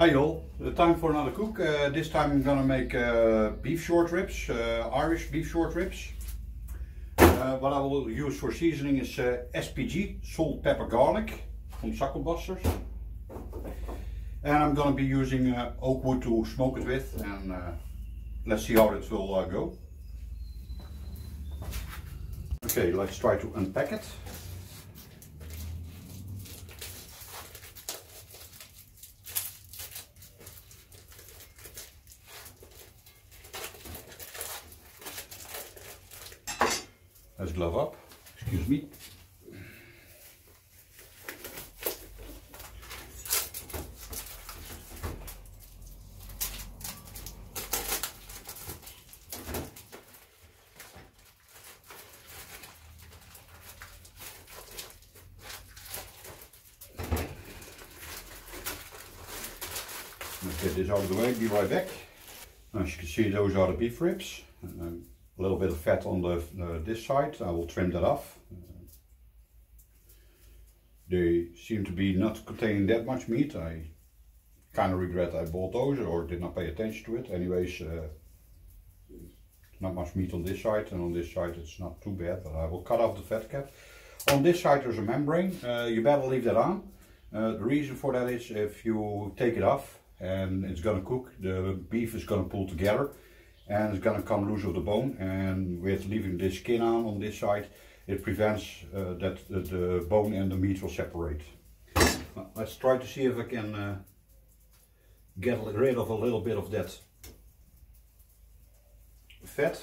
Hi all, the time for another cook. Uh, this time I'm gonna make uh, beef short ribs, uh, Irish beef short ribs. Uh, what I will use for seasoning is uh, SPG, salt, pepper, garlic from Sakkelbusters. And I'm gonna be using uh, oak wood to smoke it with and let's see how it will go. Okay, let's try to unpack it. Let's glove up, excuse me. Let's get this out of the way, be right back. As you can see, those are the beef ribs. Um, a little bit of fat on the uh, this side. I will trim that off. they seem to be not containing that much meat. I kind of regret I bought those or did not pay attention to it. Anyways, uh, not much meat on this side and on this side it's not too bad, but I will cut off the fat cap. On this side there's a membrane. Uh, you better leave that on. Uh, the reason for that is if you take it off and it's gonna cook, the beef is gonna pull together and it's gonna come loose of the bone and with leaving the skin on on this side it prevents uh, that the, the, bone and the meat will separate. Let's try to see if I can uh, get rid of a little bit of that fat.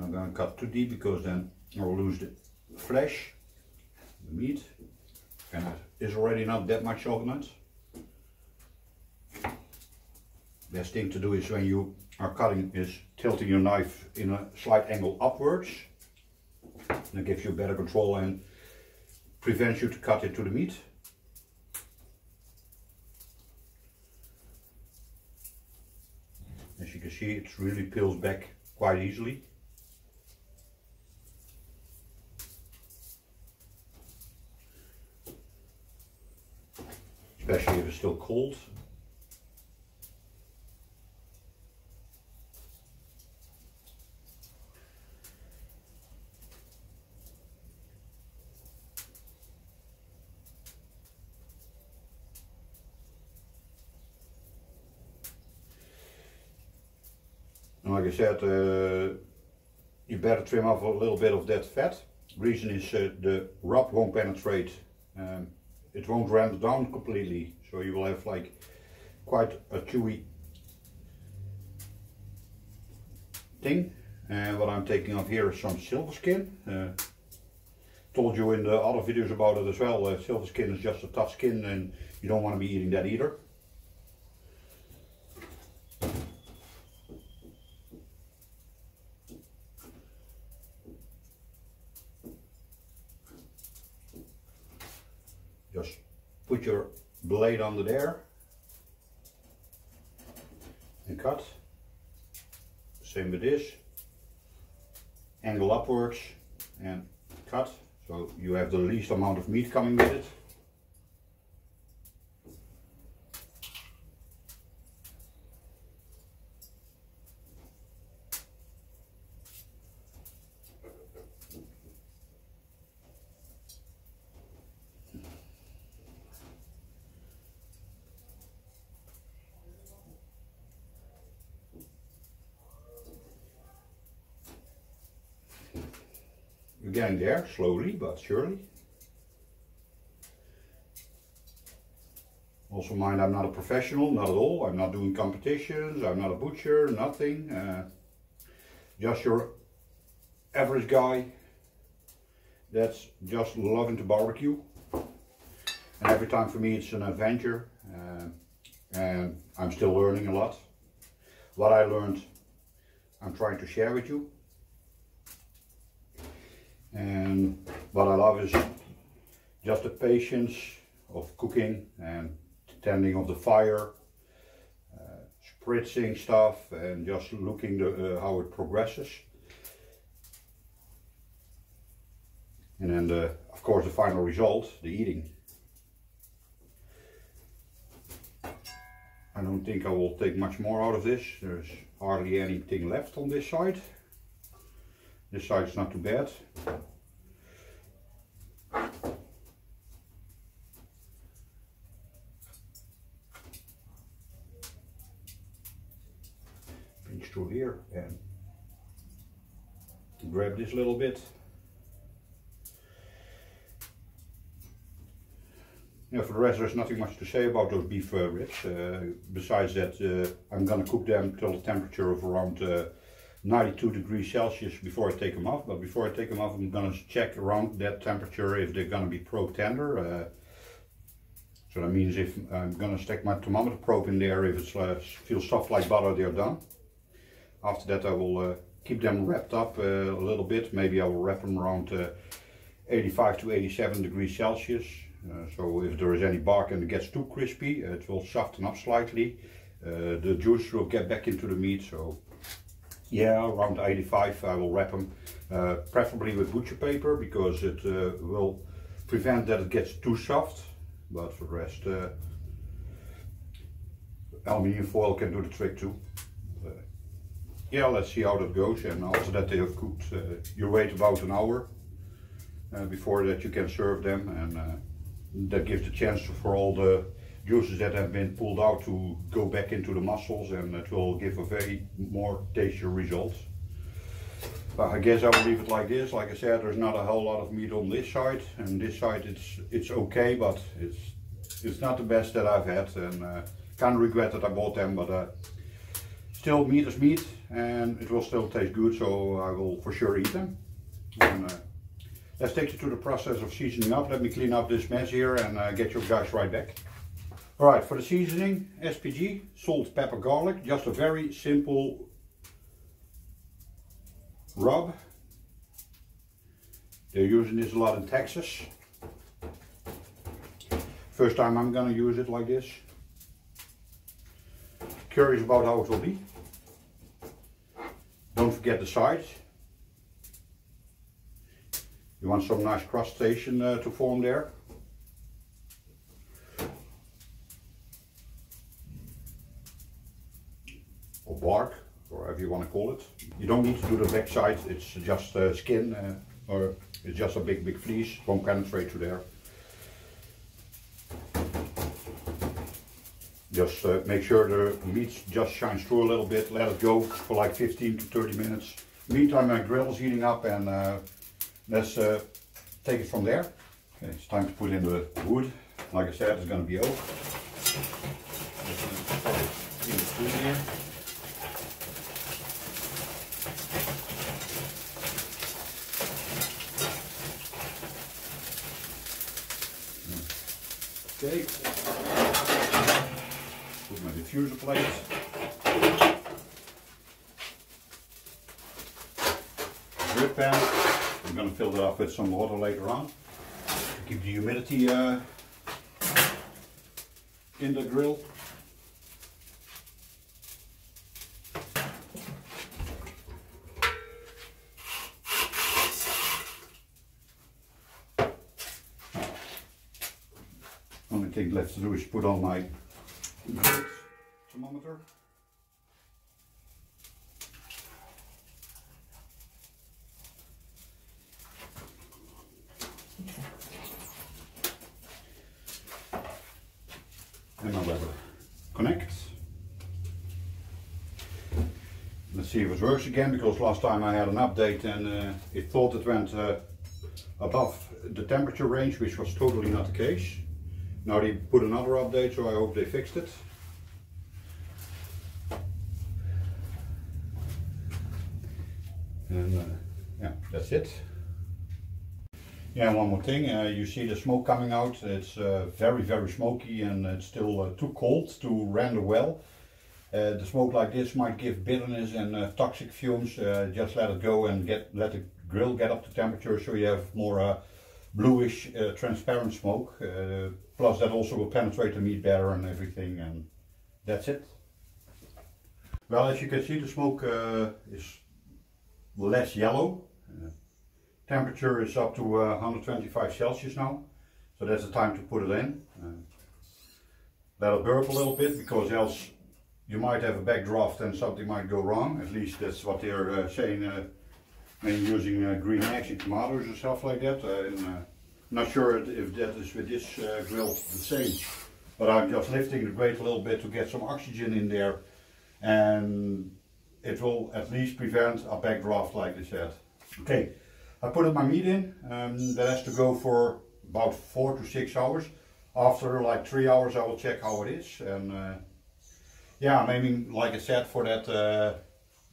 I'm not going to cut too deep because then I'll lose the flesh, the meat, and it is already not that much it. Best thing to do is when you are cutting is tilting your knife in a slight angle upwards. That gives you better control and prevents you to cut into the meat. As you can see, it really peels back quite easily. especially if it's still cold. And like I said, uh, you better trim off a little bit of that fat. Reason is uh, the rub won't penetrate um, it won't ramp down completely so you will have like quite a chewy thing. And what I'm taking off here is some silver skin. Uh, told you in the other videos about it as well uh, silver skin is just a tough skin and you don't want to be eating that either just put your blade under there and cut. Same with this. Angle upwards and cut. So you have the least amount of meat coming with it. Getting there, slowly but surely. Also mind, I'm not a professional, not at all. I'm not doing competitions, I'm not a butcher, nothing. Uh, just your average guy that's just loving to barbecue. And every time for me it's an adventure. Uh, and I'm still learning a lot. What I learned, I'm trying to share with you. And what I love is just the patience of cooking and tending of the fire, uh, spritzing stuff and just looking the, uh, how it progresses. And then the, of course the final result, the eating. I don't think I will take much more out of this. There's hardly anything left on this side. This is not too bad. Pinch through here and grab this little bit. Yeah, for the rest there's nothing much to say about those beef uh, ribs. Uh, besides that uh, I'm gonna cook them till the temperature of around uh, 92 degrees Celsius before I take them off. But before I take them off I'm gonna check around that temperature if they're gonna be probe tender. Uh, so that means if I'm gonna stick my thermometer probe in there, if it uh, feels soft like butter, they're done. After that I will keep them wrapped up a little bit. Maybe I will wrap them around 85 to 87 degrees Celsius. Uh, so if there is any bark and it gets too crispy, it will soften up slightly. Uh, the juice will get back into the meat. So yeah, around 85 I will wrap them, uh, preferably with butcher paper because it will prevent that it gets too soft. But for the rest, aluminium foil can do the trick too yeah, let's see how that goes. And after that they have cooked, uh, you wait about an hour uh, before that you can serve them. And uh, that gives the chance for all the juices that have been pulled out to go back into the muscles and it will give a very more tastier result. But I guess I will leave it like this. Like I said, there's not a whole lot of meat on this side and this side it's it's okay, but it's it's not the best that I've had and uh, kind of regret that I bought them, but uh, still meat is meat and it will still taste good, so I will for sure eat them. And, uh, Let's take you to the process of seasoning up. Let me clean up this mess here and uh, get you guys right back. Alright, for the seasoning, SPG, salt, pepper, garlic. Just a very simple rub. They're using this a lot in Texas. First time I'm gonna use it like this. Curious about how it will be. Don't forget the sides. You want some nice crustacean uh, to form there. Or bark, or whatever you want to call it. You don't need to do the back side, it's just uh, skin, uh, or it's just a big, big fleece, won't penetrate through there. Just uh, make sure the meat just shines through a little bit, let it go for like 15 to 30 minutes. Meantime my grill is heating up and uh, Let's uh, take it from there. Okay, it's time to put in the wood. Like I said, it's going to be oak. Okay. Put my diffuser plate. Drip pan. I'm going to fill that up with some water later on keep the humidity uh, in the grill. Only thing left to do is put on my thermometer. and I'll have connect. Let's see if it works again because last time I had an update and uh, it thought it went uh, above the temperature range which was totally not the case. Now they put another update so I hope they fixed it. And uh, yeah, that's it. Yeah, one more thing, uh, you see the smoke coming out, it's uh, very very smoky and it's still uh, too cold to render well. Uh, the smoke like this might give bitterness and uh, toxic fumes, just let it go and get let the grill get up to temperature so you have more bluish transparent smoke. Plus that also will penetrate the meat better and everything and that's it. Well as you can see the smoke uh, is less yellow. Uh, temperature is up to uh, 125 Celsius now so that's the time to put it in. Uh, let it burp a little bit because else you might have a backdraft and something might go wrong. At least that's what they're uh, saying uh, when using uh, green eggs in kamados and stuff like that. Uh, and, uh, not sure if that is with this uh, grill the same. But I'm just lifting the grate a little bit to get some oxygen in there. And it will at least prevent a backdraft like I said. Okay, I put my meat in. Um, that has to go for about four to six hours. After like three hours I will check how it is. And uh, yeah, I'm aiming, like I said, for that, uh,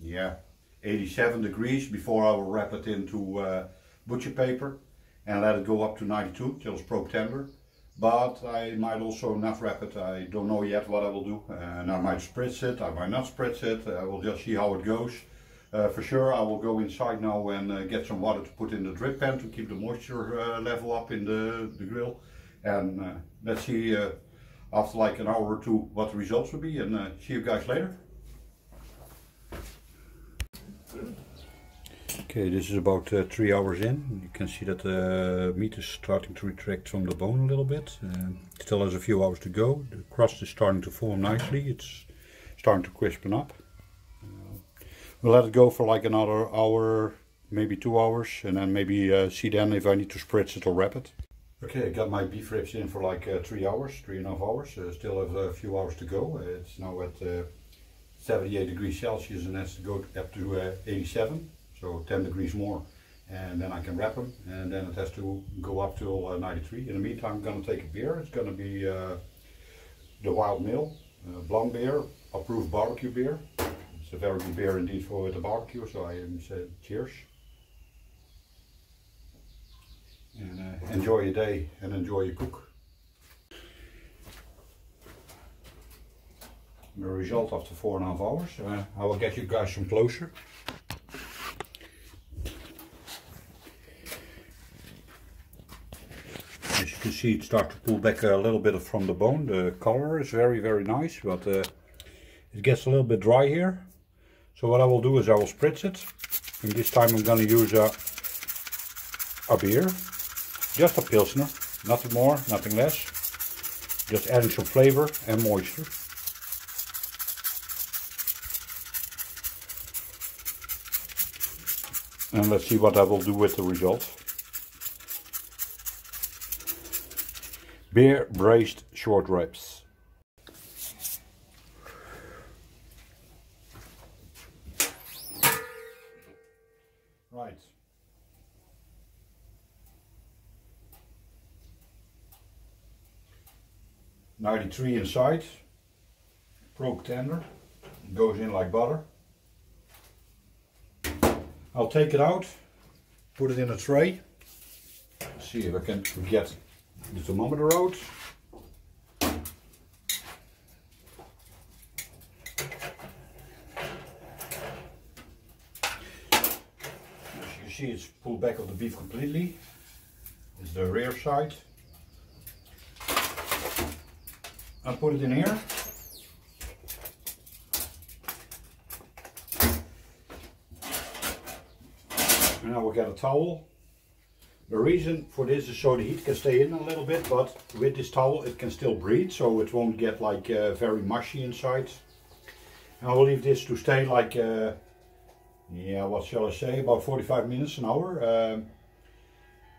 yeah, 87 degrees before I will wrap it into uh, butcher paper and let it go up to 92 till it's probe tender. But I might also not wrap it, I don't know yet what I will do. And I might spritz it, I might not spritz it, I will just see how it goes. Uh, for sure I will go inside now and uh, get some water to put in the drip pan to keep the moisture uh, level up in the, the grill. And uh, let's see uh, after like an hour or two what the results will be and uh, see you guys later. Okay, this is about uh, three hours in. You can see that the meat is starting to retract from the bone a little bit. Uh, still has a few hours to go. The crust is starting to form nicely. It's starting to crispen up. Uh, we'll let it go for like another hour, maybe two hours, and then maybe uh, see then if I need to spritz it or wrap it. Okay, I got my beef ribs in for like uh, three hours, three and a half hours. Uh, still have a few hours to go. It's now at 78 degrees Celsius and has to go up to 87, so 10 degrees more. And then I can wrap them, and then it has to go up to 93. In the meantime, I'm going to take a beer. It's going to be the Wild Mill uh, Beer, approved barbecue beer. It's a very good beer indeed for the barbecue, so I say cheers. and uh, enjoy your day and enjoy your cook. The result after four and a half hours. Uh, I will get you guys some closer. As you can see it start to pull back a little bit from the bone. The color is very very nice but uh, it gets a little bit dry here. So what I will do is I will spritz it. And this time I'm going to use a, a beer. Just a Pilsner, nothing more, nothing less. Just adding some flavor and moisture. And let's see what I will do with the result. Beer braised short ribs. Right. 93 inside, probe tender, goes in like butter. I'll take it out, put it in a tray, see if I can get the thermometer out. As you see it's pulled back of the beef completely. It's the rear side. I'll put it in here. And I will get a towel. The reason for this is so the heat can stay in a little bit, but with this towel it can still breathe, so it won't get like uh, very mushy inside. And I will leave this to stay like, uh, yeah, what shall I say, about 45 minutes, an hour. Um,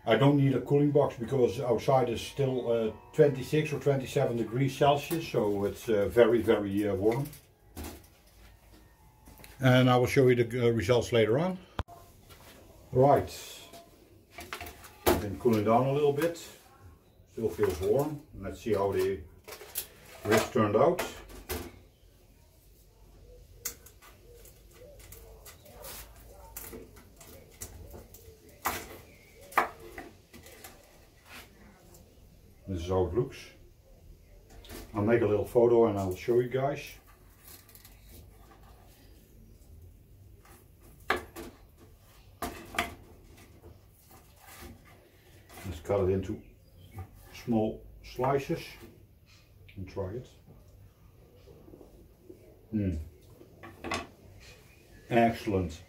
I don't need a cooling box because outside is still uh, 26 or 27 degrees Celsius, so it's uh, very, very uh, warm. And I will show you the uh, results later on. Right, been cooling down a little bit, still feels warm. Let's see how the ribs turned out. This is how it looks. I'll make a little photo and I'll show you guys. Cut it into small slices and try it. Mm. Excellent.